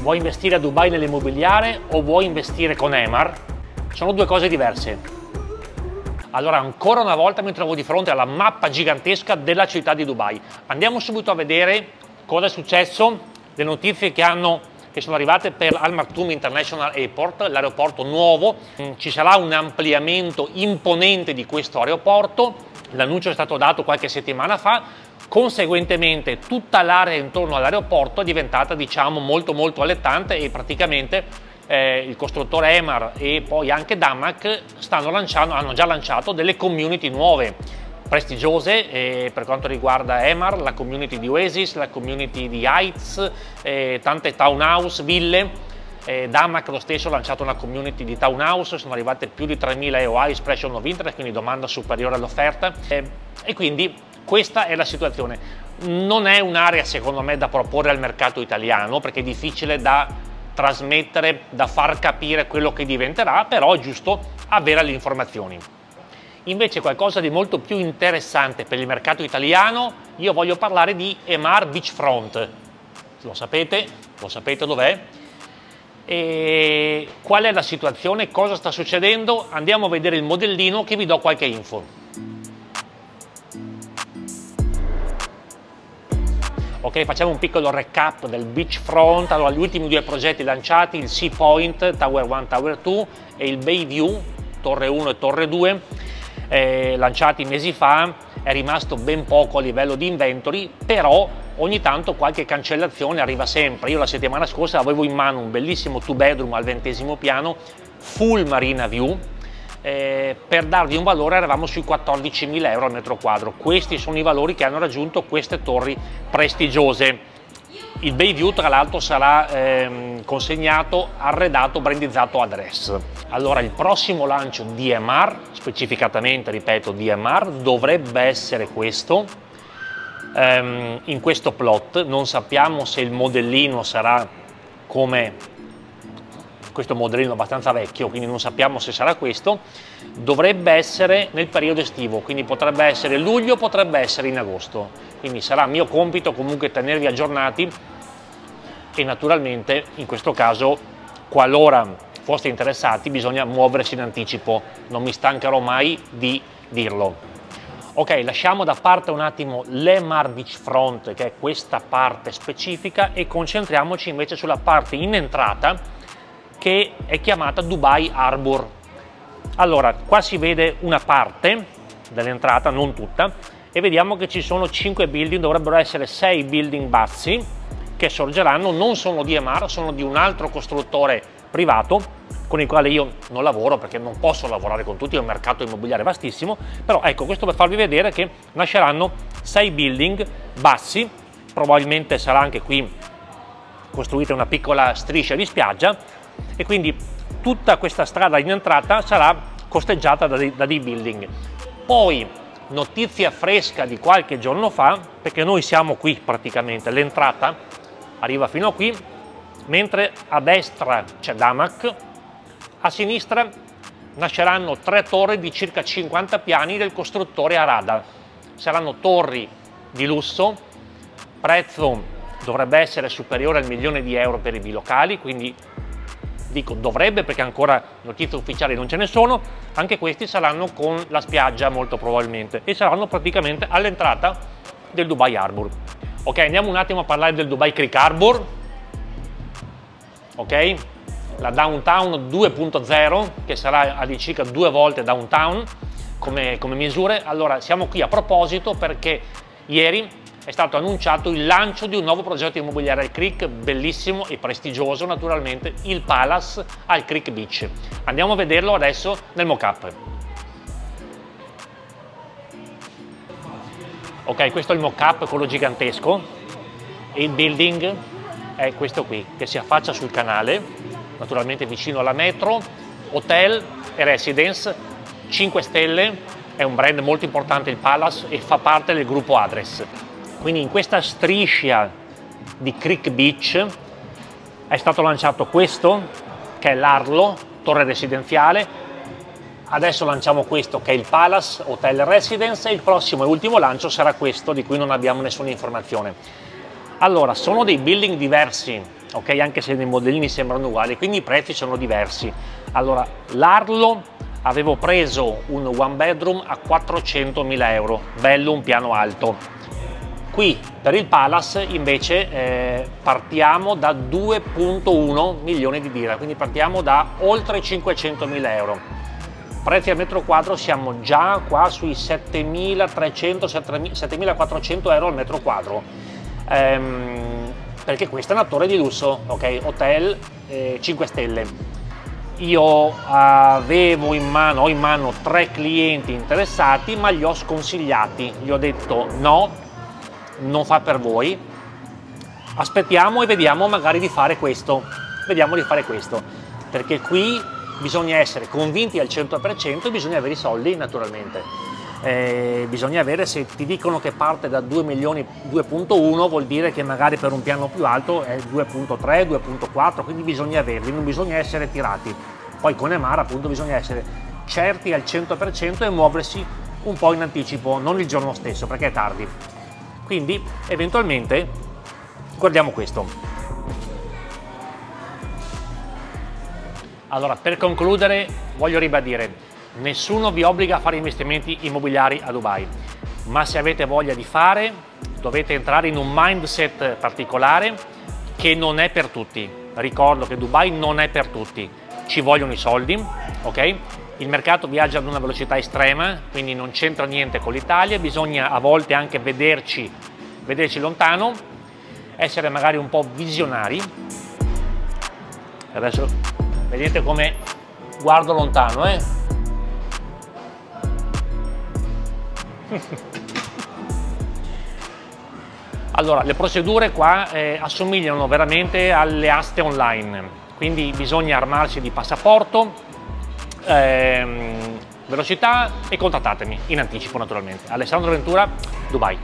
Vuoi investire a Dubai nell'immobiliare o vuoi investire con Emar? Sono due cose diverse. Allora, ancora una volta mi trovo di fronte alla mappa gigantesca della città di Dubai. Andiamo subito a vedere cosa è successo, le notizie che, hanno, che sono arrivate per Al Maktoum International Airport, l'aeroporto nuovo. Mm, ci sarà un ampliamento imponente di questo aeroporto. L'annuncio è stato dato qualche settimana fa, conseguentemente tutta l'area intorno all'aeroporto è diventata diciamo molto molto allettante e praticamente eh, il costruttore Emar e poi anche Damac hanno già lanciato delle community nuove prestigiose eh, per quanto riguarda Emar, la community di Oasis, la community di Heights, eh, tante townhouse, ville. Eh, Damac lo stesso ha lanciato una community di townhouse, sono arrivate più di 3.000 EOI Expression of Interest, quindi domanda superiore all'offerta. Eh, e quindi questa è la situazione. Non è un'area secondo me da proporre al mercato italiano perché è difficile da trasmettere, da far capire quello che diventerà, però è giusto avere le informazioni. Invece qualcosa di molto più interessante per il mercato italiano, io voglio parlare di Emar Beachfront. Lo sapete? Lo sapete dov'è? E qual è la situazione? Cosa sta succedendo? Andiamo a vedere il modellino che vi do qualche info. Ok, facciamo un piccolo recap del beachfront. Allora, gli ultimi due progetti lanciati, il Sea Point, Tower 1, Tower 2 e il Bayview, Torre 1 e Torre 2, eh, lanciati mesi fa, è rimasto ben poco a livello di inventory, però ogni tanto qualche cancellazione arriva sempre. Io la settimana scorsa avevo in mano un bellissimo two bedroom al ventesimo piano, full marina view, eh, per darvi un valore eravamo sui 14.000 euro al metro quadro. Questi sono i valori che hanno raggiunto queste torri prestigiose. Il Bayview tra l'altro sarà ehm, consegnato, arredato, brandizzato address. Allora il prossimo lancio DMR, specificatamente ripeto DMR, dovrebbe essere questo, ehm, in questo plot. Non sappiamo se il modellino sarà come questo modellino abbastanza vecchio, quindi non sappiamo se sarà questo, dovrebbe essere nel periodo estivo, quindi potrebbe essere luglio, potrebbe essere in agosto. Quindi sarà mio compito comunque tenervi aggiornati e naturalmente in questo caso qualora foste interessati bisogna muoversi in anticipo, non mi stancherò mai di dirlo. Ok, lasciamo da parte un attimo l'Emar Beachfront, che è questa parte specifica, e concentriamoci invece sulla parte in entrata che è chiamata Dubai Harbour. Allora, qua si vede una parte dell'entrata, non tutta, e vediamo che ci sono 5 building, dovrebbero essere 6 building bassi che sorgeranno, non sono di Emar, sono di un altro costruttore privato con il quale io non lavoro perché non posso lavorare con tutti, è un mercato immobiliare vastissimo, però ecco questo per farvi vedere che nasceranno 6 building bassi, probabilmente sarà anche qui costruita una piccola striscia di spiaggia, e quindi tutta questa strada in entrata sarà costeggiata da dei, da dei building. Poi, notizia fresca di qualche giorno fa, perché noi siamo qui praticamente, l'entrata arriva fino a qui, mentre a destra c'è Damac, a sinistra nasceranno tre torri di circa 50 piani del costruttore Arada. Saranno torri di lusso, prezzo dovrebbe essere superiore al milione di euro per i bilocali, quindi dico dovrebbe perché ancora notizie ufficiali non ce ne sono, anche questi saranno con la spiaggia molto probabilmente e saranno praticamente all'entrata del Dubai Harbour. Ok, andiamo un attimo a parlare del Dubai Creek Harbour. Ok, la Downtown 2.0 che sarà all'incirca due volte Downtown come, come misure. Allora siamo qui a proposito perché ieri è stato annunciato il lancio di un nuovo progetto immobiliare al Creek, bellissimo e prestigioso naturalmente, il Palace al Creek Beach. Andiamo a vederlo adesso nel mock-up. Ok, questo è il mock-up, quello gigantesco, il building è questo qui, che si affaccia sul canale, naturalmente vicino alla metro, hotel e residence, 5 stelle, è un brand molto importante il Palace e fa parte del gruppo Adres. Quindi in questa striscia di Creek Beach è stato lanciato questo, che è l'Arlo, torre residenziale. Adesso lanciamo questo, che è il Palace Hotel Residence, e il prossimo e ultimo lancio sarà questo, di cui non abbiamo nessuna informazione. Allora, sono dei building diversi, ok? Anche se i modellini sembrano uguali, quindi i prezzi sono diversi. Allora, l'Arlo avevo preso un one bedroom a 400.000 euro, bello un piano alto. Qui per il Palace invece eh, partiamo da 2.1 milioni di lire, quindi partiamo da oltre 500.000 euro. Prezzi al metro quadro siamo già qua sui 7.300-7.400 euro al metro quadro. Ehm, perché questa è una torre di lusso, ok? Hotel eh, 5 stelle. Io avevo in mano, ho in mano tre clienti interessati, ma li ho sconsigliati. Gli ho detto no, non fa per voi, aspettiamo e vediamo magari di fare questo, vediamo di fare questo, perché qui bisogna essere convinti al 100% e bisogna avere i soldi naturalmente. Eh, bisogna avere, se ti dicono che parte da 2 milioni 2.1 vuol dire che magari per un piano più alto è 2.3, 2.4, quindi bisogna averli, non bisogna essere tirati. Poi con Emara appunto bisogna essere certi al 100% e muoversi un po' in anticipo, non il giorno stesso perché è tardi. Quindi eventualmente guardiamo questo. Allora, per concludere voglio ribadire, nessuno vi obbliga a fare investimenti immobiliari a Dubai, ma se avete voglia di fare dovete entrare in un mindset particolare che non è per tutti. Ricordo che Dubai non è per tutti, ci vogliono i soldi, ok? Il mercato viaggia ad una velocità estrema, quindi non c'entra niente con l'Italia, bisogna a volte anche vederci, vederci lontano, essere magari un po' visionari. Adesso vedete come guardo lontano, eh? allora, le procedure qua eh, assomigliano veramente alle aste online, quindi bisogna armarsi di passaporto, ehm, velocità e contattatemi in anticipo naturalmente. Alessandro Ventura, Dubai.